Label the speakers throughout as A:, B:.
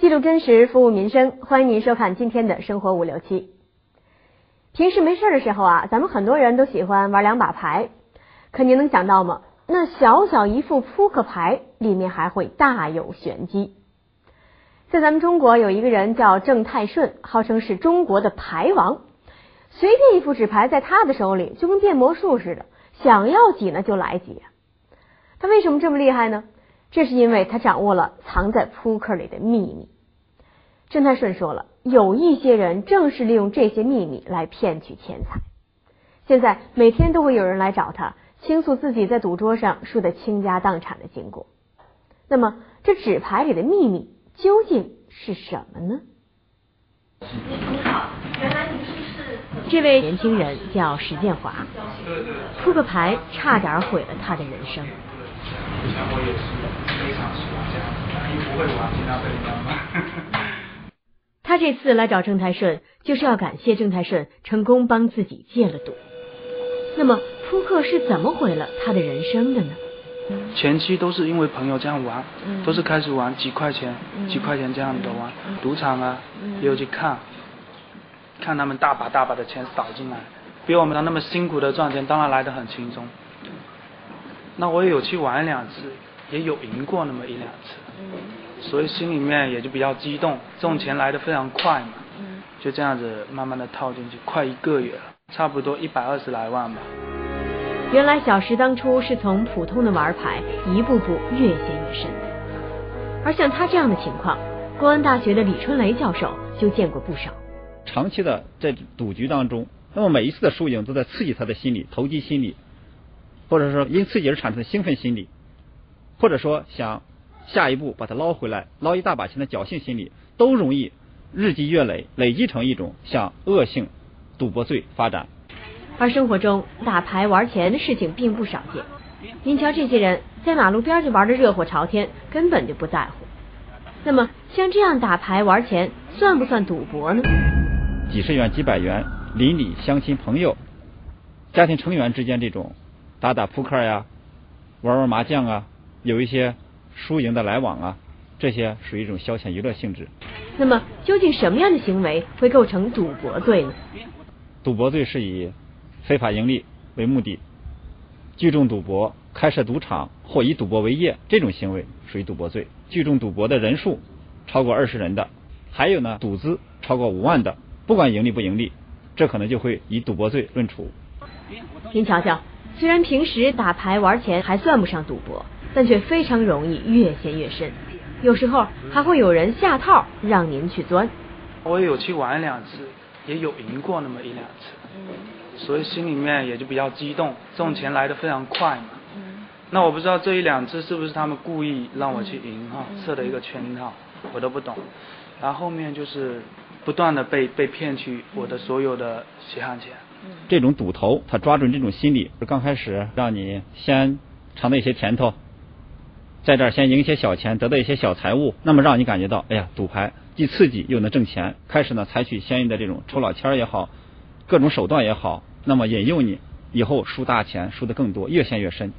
A: 记录真实，服务民生，欢迎您收看今天的生活五六七。平时没事的时候啊，咱们很多人都喜欢玩两把牌，可您能想到吗？那小小一副扑克牌里面还会大有玄机。在咱们中国有一个人叫郑泰顺，号称是中国的牌王，随便一副纸牌在他的手里就跟变魔术似的，想要几呢就来几。他为什么这么厉害呢？这是因为他掌握了藏在扑克里的秘密。郑泰顺说了，有一些人正是利用这些秘密来骗取钱财。现在每天都会有人来找他倾诉自己在赌桌上输得倾家荡产的经过。那么，这纸牌里的秘密究竟是什么呢？
B: 你好，原来你是
A: 这位年轻人叫石建华，扑克牌差点毁了他的人生。
C: 以前我也是非常喜欢这样，因为不会玩，经常被人家骂。
A: 他这次来找郑泰顺，就是要感谢郑泰顺成功帮自己戒了赌。那么扑克是怎么毁了他的人生的呢？
C: 前期都是因为朋友这样玩，都是开始玩几块钱、几块钱这样的玩，赌场啊也有去看，看他们大把大把的钱扫进来，比我们那么辛苦的赚钱，当然来得很轻松。那我也有去玩两次，也有赢过那么一两次，所以心里面也就比较激动。这种钱来的非常快嘛，就这样子慢慢的套进去，快一个月了，差不多一百二十来万吧。
A: 原来小石当初是从普通的玩牌一步步越陷越深，而像他这样的情况，公安大学的李春雷教授就见过不少。
D: 长期的在赌局当中，那么每一次的输赢都在刺激他的心理，投机心理。或者说因刺激而产生的兴奋心理，或者说想下一步把它捞回来、捞一大把钱的侥幸心理，都容易日积月累，累积成一种向恶性赌博罪发展。
A: 而生活中打牌玩钱的事情并不少见。您瞧，这些人在马路边就玩的热火朝天，根本就不在乎。那么像这样打牌玩钱，算不算赌博呢？
D: 几十元、几百元，邻里乡亲朋友、家庭成员之间这种。打打扑克呀，玩玩麻将啊，有一些输赢的来往啊，这些属于一种消遣娱乐性质。
A: 那么，究竟什么样的行为会构成赌博罪呢？
D: 赌博罪是以非法盈利为目的，聚众赌博、开设赌场或以赌博为业，这种行为属于赌博罪。聚众赌博的人数超过二十人的，还有呢，赌资超过五万的，不管盈利不盈利，这可能就会以赌博罪论处。
A: 您瞧瞧。虽然平时打牌玩钱还算不上赌博，但却非常容易越陷越深。有时候还会有人下套让您去钻。
C: 我也有去玩两次，也有赢过那么一两次，所以心里面也就比较激动。这种钱来的非常快嘛。那我不知道这一两次是不是他们故意让我去赢哈，设的一个圈套，我都不懂。然后后面就是不断的被被骗去我的所有的血汗钱。
D: 这种赌头，他抓准这种心理，刚开始让你先尝到一些甜头，在这儿先赢一些小钱，得到一些小财物，那么让你感觉到，哎呀，赌牌既刺激又能挣钱。开始呢，采取相应的这种抽老千也好，各种手段也好，那么引诱你以后输大钱，输的更多，越陷越深。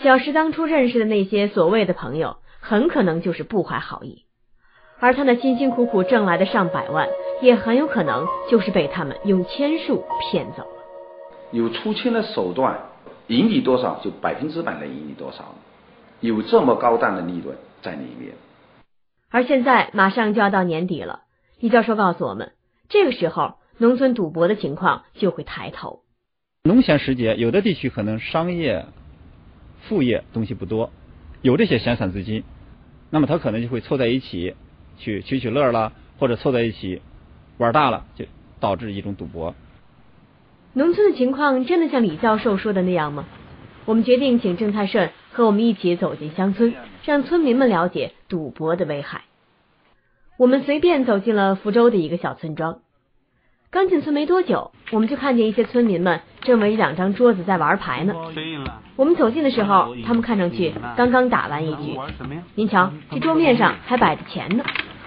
A: 小石当初认识的那些所谓的朋友，很可能就是不怀好意，而他那辛辛苦苦挣来的上百万。也很有可能就是被他们用签术骗走了。
E: 有出签的手段，赢你多少就百分之百的赢你多少，有这么高档的利润在里面。
A: 而现在马上就要到年底了，李教授告诉我们，这个时候农村赌博的情况就会抬头。
D: 农闲时节，有的地区可能商业副业东西不多，有这些闲散资金，那么他可能就会凑在一起去取取乐了，或者凑在一起。玩大了就导致一种赌博。
A: 农村的情况真的像李教授说的那样吗？我们决定请郑泰顺和我们一起走进乡村，让村民们了解赌博的危害。我们随便走进了福州的一个小村庄，刚进村没多久，我们就看见一些村民们正围着两张桌子在玩牌呢。我们走近的时候，他们看上去刚刚打完一局。您瞧，这桌面上还摆着钱呢。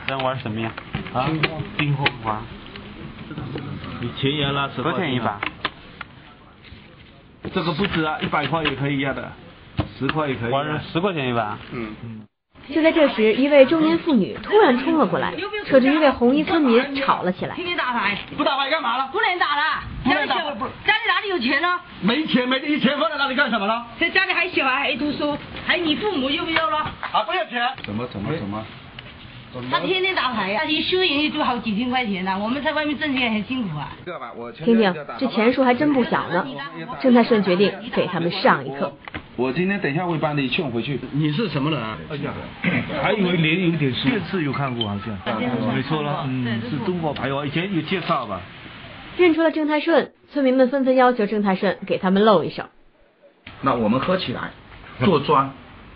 F: 在玩什么呀？啊，冰火花。你钱也拿十块钱一把。这个不止啊，一百块也可以要的，十块也可以。玩十块钱一碗。嗯嗯。
A: 就在这时，一位中年妇女突然冲了过来，扯着一位红衣村民吵了起来。
G: 天天打牌，
H: 不打牌干嘛了？
G: 不能打了。
H: 不能打不
G: 家里哪里有钱呢？
H: 没钱，没一钱放在那里干什么了？
G: 在家里还小孩还读书，还你父母要不要了？
H: 啊，不要钱。
E: 怎么怎么怎么？
G: 他天天打牌呀，他一休营一就好几千块钱呢。我们在外面挣钱很辛苦啊。
A: 听听，这钱数还真不小呢。郑太顺决定给他们上一课。
E: 我今天等一下会把你劝回去。
F: 你是什么人啊？哎呀，还以为脸有点熟。电视有看过好像。没错了，嗯，是中国牌哦，以前有介绍吧。
A: 认出了郑太顺，村民们纷纷要求郑太顺给他们露一手。
E: 那我们喝起来做庄，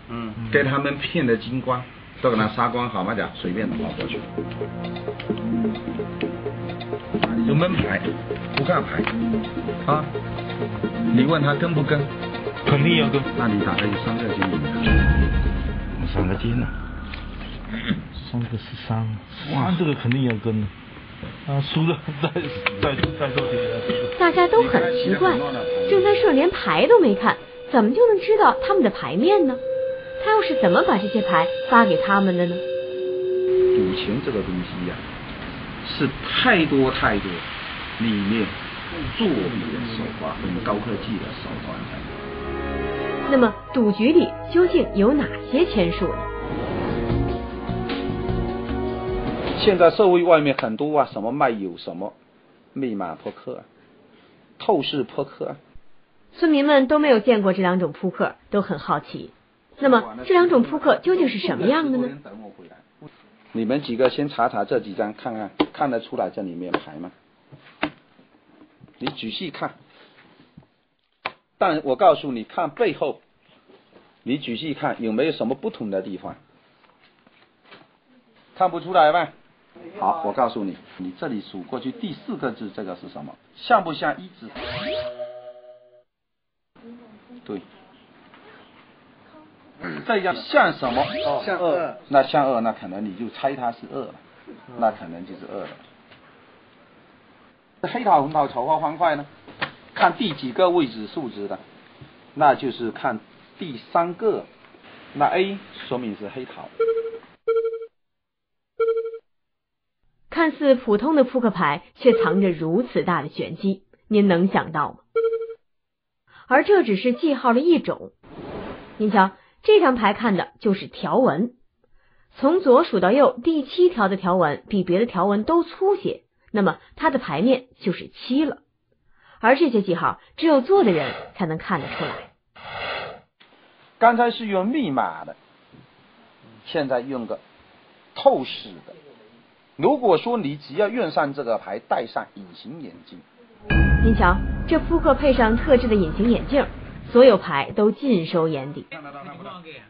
E: 嗯，给他们骗的精光。都给他杀光好嘛点，随便跑过去。有闷牌，不看牌啊？你问他跟不跟？
F: 肯定要跟。
E: 那你打开有三个金赢三个金呢？
F: 三个十三，哇，这个肯定要跟。啊，输了再再再收钱。
A: 大家都很奇怪，郑三顺连牌都没看，怎么就能知道他们的牌面呢？他又是怎么把这些牌发给他们的呢？
E: 赌钱这个东西呀，是太多太多里面作弊的手法跟高科技的手段在。
A: 那么赌局里究竟有哪些签数呢？
E: 现在社会外面很多啊，什么卖有什么密码扑克、透视扑克，
A: 村民们都没有见过这两种扑克，都很好奇。那么这两种扑克究竟是什么样的呢？
E: 你们几个先查查这几张，看看看得出来这里面牌吗？你仔细看，但我告诉你，看背后，你仔细看有没有什么不同的地方？看不出来吧？好，我告诉你，你这里数过去第四个字，这个是什么？像不像一字？对。这样像什么？像二，那像二，那可能你就猜它是二了，那可能就是二了。黑桃、红桃、丑花、方块呢？看第几个位置数值的，那就是看第三个。那 A 说明是黑桃。
A: 看似普通的扑克牌，却藏着如此大的玄机，您能想到吗？而这只是记号的一种，您瞧。这张牌看的就是条纹，从左数到右，第七条的条纹比别的条纹都粗些，那么它的牌面就是七了。而这些记号只有做的人才能看得出来。
E: 刚才是用密码的，现在用个透视的。如果说你只要用上这个牌，戴上隐形眼镜，
A: 您瞧，这扑克配上特制的隐形眼镜。所有牌都尽收眼底。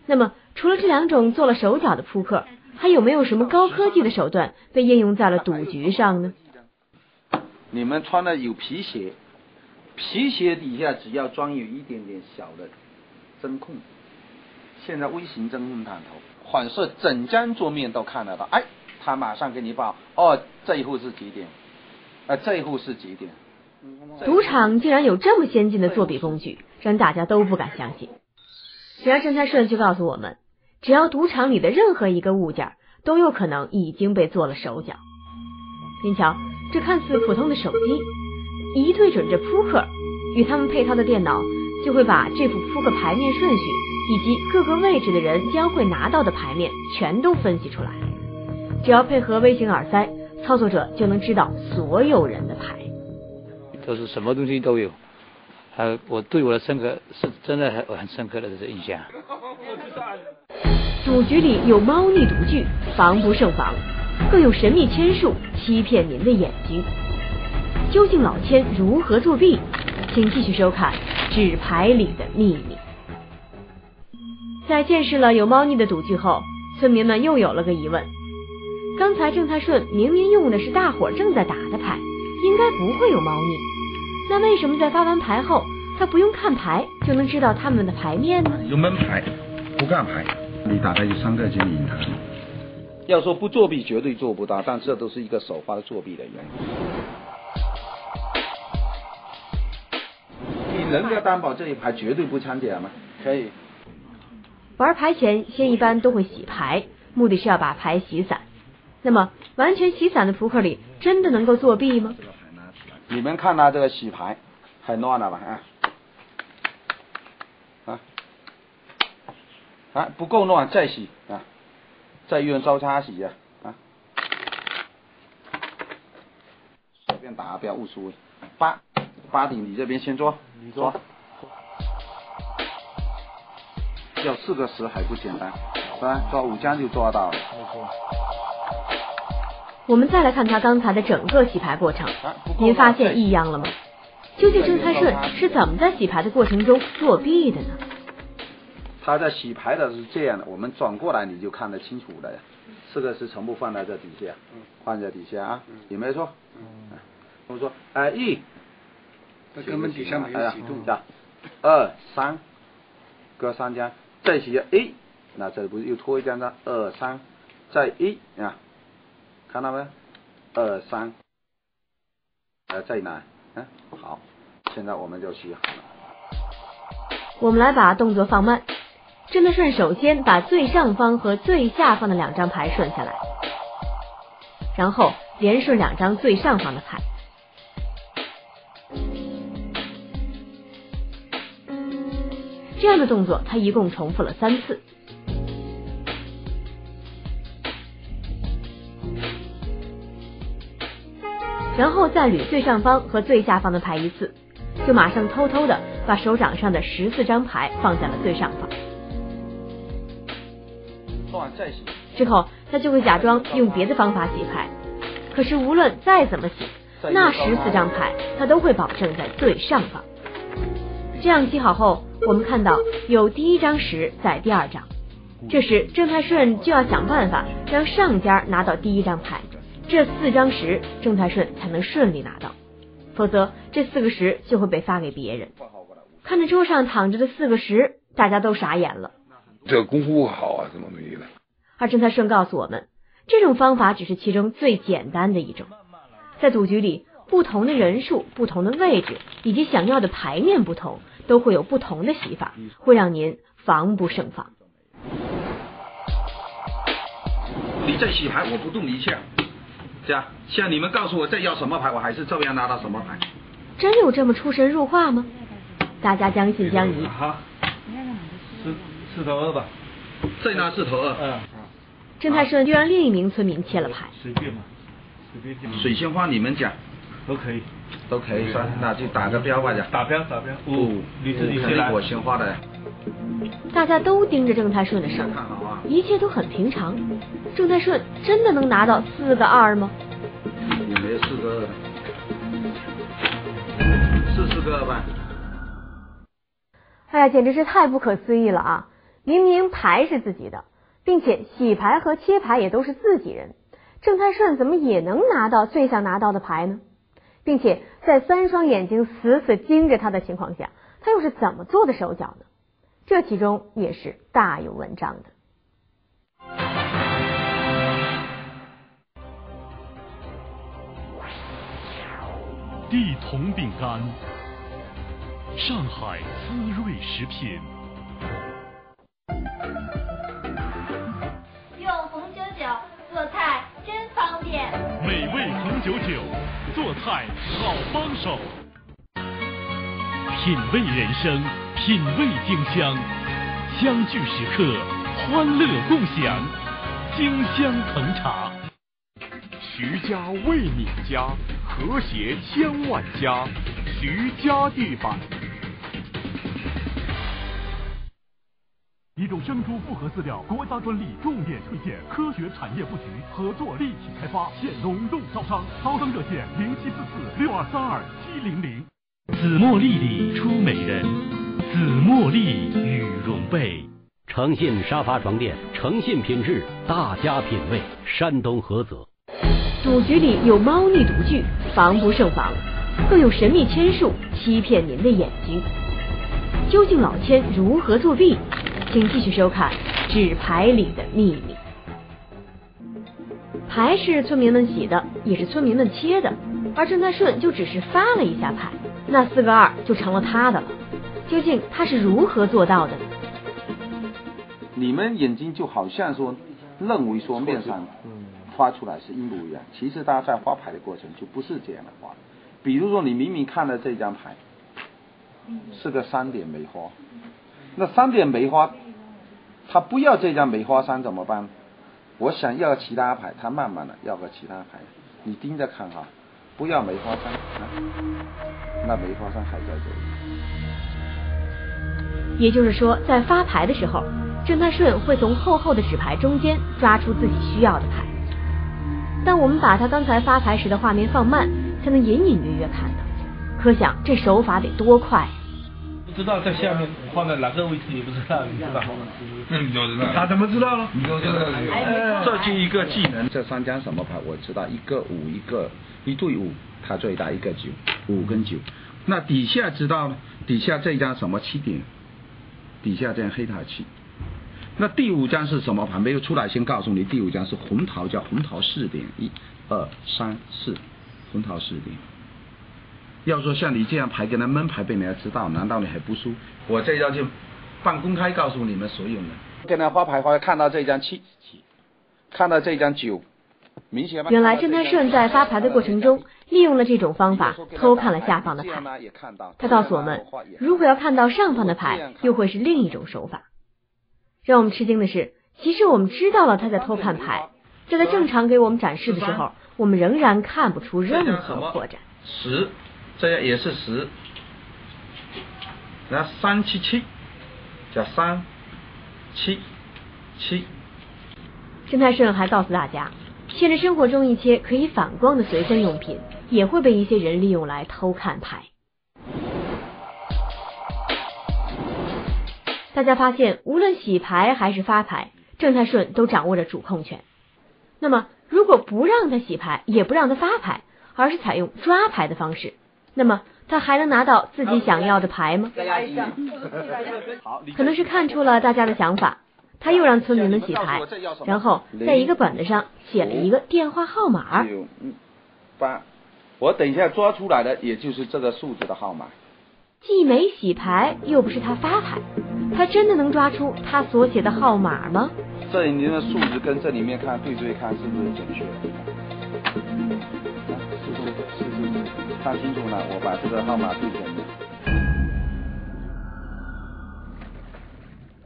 A: 那么，除了这两种做了手脚的扑克，还有没有什么高科技的手段被应用在了赌局上呢？
E: 你们穿的有皮鞋，皮鞋底下只要装有一点点小的针控，现在微型针控探头，反射整张桌面都看得到。哎，他马上给你报，哦，这一户是几点？啊，这一户是几点？
A: 赌场竟然有这么先进的作弊工具，让大家都不敢相信。然而，郑太顺就告诉我们，只要赌场里的任何一个物件都有可能已经被做了手脚。您瞧，这看似普通的手机，一对准这扑克，与他们配套的电脑就会把这副扑克牌面顺序以及各个位置的人将会拿到的牌面全都分析出来。只要配合微型耳塞，操作者就能知道所有人的牌。
I: 都是什么东西都有，呃我对我的深刻是真的很很深刻的这个印象。
A: 赌局里有猫腻赌具，防不胜防，更有神秘签术欺骗您的眼睛。究竟老千如何作弊？请继续收看《纸牌里的秘密》。在见识了有猫腻的赌具后，村民们又有了个疑问：刚才郑太顺明明用的是大伙正在打的牌，应该不会有猫腻。那为什么在发完牌后，他不用看牌就能知道他们的牌面呢？
E: 有门牌，不看牌，你打开就三个就赢他。要说不作弊，绝对做不到，但这都是一个首发的作弊的原因。你人格担保这一牌绝对不掺假吗？可以。
A: 玩牌前先一般都会洗牌，目的是要把牌洗散。那么完全洗散的扑克里真的能够作弊吗？
E: 你们看他这个洗牌很乱了吧？啊啊啊不够乱，再洗啊，再用招叉洗呀啊，随便打不要误输。八八底你这边先做，
C: 你做。
E: 要四个十还不简单，是吧？抓五将就抓到了。
A: 我们再来看他刚才的整个洗牌过程，您发现异样了吗？究竟郑泰顺是怎么在洗牌的过程中作弊的呢？
E: 他在洗牌的是这样的，我们转过来你就看得清楚了呀。四个是全部放在这底下，放在底下啊，有没有错？我说，哎一，
H: 这根本底下没有启动。
E: 二三，搁三张。再洗 A，那这里不是又拖一张张？二三，再 A 啊，看到没？二三，呃，再来，嗯，好，现在我们就洗好了。
A: 我们来把动作放慢。真的顺首先把最上方和最下方的两张牌顺下来，然后连顺两张最上方的牌。这样的动作，他一共重复了三次，然后再捋最上方和最下方的牌一次，就马上偷偷的把手掌上的十四张牌放在了最上方。之后，他就会假装用别的方法洗牌，可是无论再怎么洗，那十四张牌他都会保证在最上方。这样记好后。我们看到有第一张十在第二张，这时郑泰顺就要想办法让上家拿到第一张牌，这四张十郑泰顺才能顺利拿到，否则这四个十就会被发给别人。看着桌上躺着的四个十，大家都傻眼了。
J: 这功夫好啊，怎么没的？
A: 而郑泰顺告诉我们，这种方法只是其中最简单的一种，在赌局里，不同的人数、不同的位置以及想要的牌面不同。都会有不同的洗法，会让您防不胜防。
H: 你在洗牌，我不动一下，这样，像你们告诉我再要什么牌，我还是照样拿到什么牌。
A: 真有这么出神入化吗？大家将信将疑。
F: 好，四四头二吧，
H: 再拿四头二。
F: 嗯。
A: 郑泰顺又让另一名村民切了牌。
F: 随便嘛，随便。
H: 水仙花你们讲。
F: 都可以。
E: 都可以算，那就打个标吧，就
F: 打标打标。五，你自己先来。
E: 我先画的。
A: 大家都盯着郑泰顺的手，一切都很平常。郑泰顺真的能拿到四个二吗？
E: 也没四个二，是四个二吧？
A: 哎呀，简直是太不可思议了啊！明明牌是自己的，并且洗牌和切牌也都是自己人，郑泰顺怎么也能拿到最想拿到的牌呢？并且在三双眼睛死死盯着他的情况下，他又是怎么做的手脚呢？这其中也是大有文章的。
K: 地桐饼干，上海滋瑞食品。
L: 用红酒酒做菜真方便。
K: 美味红酒酒。做菜好帮手，品味人生，品味京香，相聚时刻，欢乐共享，京香藤茶。徐家为你家，和谐千万家，徐家地板。一种生猪复合饲料，国家专利，重点推荐科学产业布局，合作立体开发，现隆重招商，招商热线零七四四六二三二七零零。紫茉莉里出美人，紫茉莉羽绒被。
M: 诚信沙发床垫，诚信品质，大家品味。山东菏泽。
A: 赌局里有猫腻赌具，防不胜防，更有神秘签术欺骗您的眼睛。究竟老千如何作弊？请继续收看《纸牌里的秘密》。牌是村民们洗的，也是村民们切的，而郑在顺就只是发了一下牌，那四个二就成了他的了。究竟他是如何做到的呢？
E: 你们眼睛就好像说认为说面上发出来是一模一样，其实大家在发牌的过程就不是这样的画。比如说你明明看了这张牌是个三点梅花，那三点梅花，他不要这张梅花三怎么办？我想要其他牌，他慢慢的要个其他牌，你盯着看哈，不要梅花三，那梅花三还在这
A: 里。也就是说，在发牌的时候，郑太顺会从厚厚的纸牌中间抓出自己需要的牌。但我们把他刚才发牌时的画面放慢，才能隐隐约约看到，可想这手法得多快。
F: 不知道在下面放在哪个位置也不知道，你知道吗？
J: 嗯，你知道。
F: 他怎么知道呢？
J: 你就知道。
E: 这就一个技能，这三张什么牌我知道，一个五，一个一对五，它最大一个九，五跟九。那底下知道呢？底下这张什么七点？底下这样黑桃七。那第五张是什么牌？没有出来，先告诉你，第五张是红桃，叫红桃四点，一、二、三、四，红桃四点。要说像你这样牌跟他闷牌被人家知道，难道你还不输？我这张就半公开告诉你们所有人，跟他发牌花看到这张七，看到这张九，明显。
A: 原来郑太顺在发牌的过程中，利用了这种方法偷看了下方的牌。他告诉我们，如果要看到上方的牌，又会是另一种手法。让我们吃惊的是，其实我们知道了他在偷看牌，在他正常给我们展示的时候，我们仍然看不出任何破绽。
E: 十。这样也是十，然后三七七，叫三七七。
A: 郑泰顺还告诉大家，现实生活中一些可以反光的随身用品，也会被一些人利用来偷看牌。大家发现，无论洗牌还是发牌，郑泰顺都掌握着主控权。那么，如果不让他洗牌，也不让他发牌，而是采用抓牌的方式。那么他还能拿到自己想要的牌吗？可能是看出了大家的想法，他又让村民们洗牌，然后在一个本子上写了一个电话号码。
E: 八，我等一下抓出来的也就是这个数字的号码。
A: 既没洗牌，又不是他发牌，他真的能抓出他所写的号码吗？
E: 这里面的数字跟这里面看对对看是不是准确？看清楚了，我把这个号码递给你。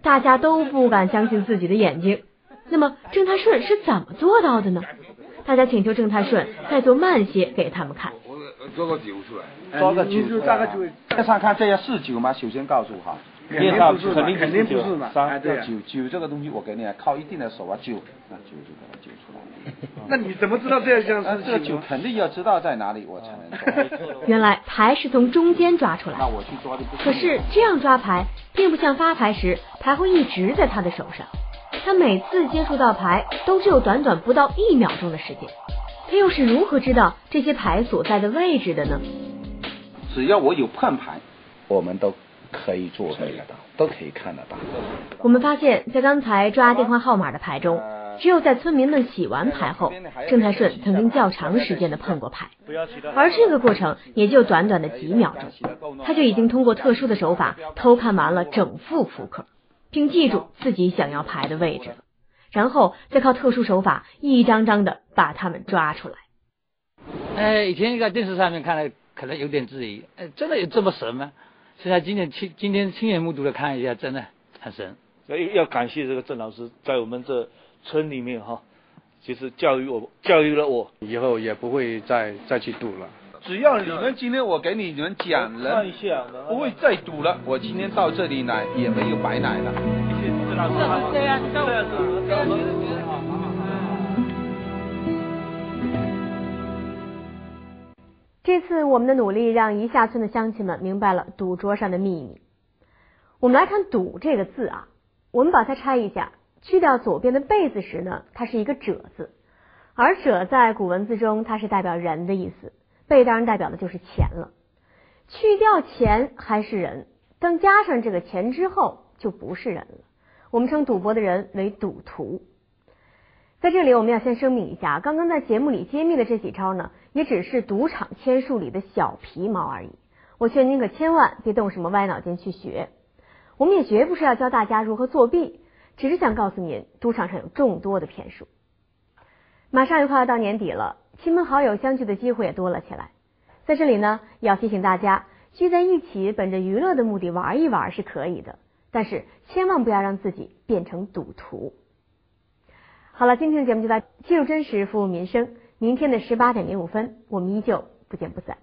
A: 大家都不敢相信自己的眼睛。那么郑太顺是怎么做到的呢？大家请求郑太顺再做慢些给他们看。
J: 我做个九出来，
E: 做个九，抓个九。在上看这些是九吗？首先告诉哈。
F: 肯定不是，肯定
E: 肯定不是
F: 嘛。
E: 三九九这个东西，我给你靠一定的手啊，酒那酒就把它九出来。
F: 那你怎么知道这样像
E: 是？这个酒肯定要知道在哪里，我才能抓。
A: 原来牌是从中间抓出来。
E: 那我去抓的不。
A: 可是这样抓牌，并不像发牌时，牌会一直在他的手上。他每次接触到牌，都只有短短不到一秒钟的时间。他又是如何知道这些牌所在的位置的呢？
E: 只要我有碰牌，我们都。可以做得到，都可以看得到。
A: 我们发现，在刚才抓电话号码的牌中，只有在村民们洗完牌后，郑太顺曾经较长时间的碰过牌，而这个过程也就短短的几秒钟，他就已经通过特殊的手法偷看完了整副扑克，并记住自己想要牌的位置了，然后再靠特殊手法一张张的把他们抓出来。
I: 哎，以前在电视上面看了，可能有点质疑，哎，真的有这么神吗？现在今天亲今天亲眼目睹的看一下，真的很神。
F: 所以要感谢这个郑老师，在我们这村里面哈，其实教育我，教育了我，
N: 以后也不会再再去赌了。
E: 只要你们今天我给你们讲了，不会再赌了。我今天到这里来也没有白来了。谢谢郑老师。
A: 次我们的努力让一下村的乡亲们明白了赌桌上的秘密。我们来看“赌”这个字啊，我们把它拆一下，去掉左边的“贝”字时呢，它是一个“者”字，而“者”在古文字中它是代表人的意思，“贝”当然代表的就是钱了。去掉钱还是人，当加上这个钱之后就不是人了。我们称赌博的人为赌徒。在这里，我们要先声明一下，刚刚在节目里揭秘的这几招呢，也只是赌场签术里的小皮毛而已。我劝您可千万别动什么歪脑筋去学。我们也绝不是要教大家如何作弊，只是想告诉您，赌场上有众多的骗术。马上又快要到年底了，亲朋好友相聚的机会也多了起来。在这里呢，要提醒大家，聚在一起本着娱乐的目的玩一玩是可以的，但是千万不要让自己变成赌徒。好了，今天的节目就到，记录真实，服务民生。明天的十八点零五分，我们依旧不见不散。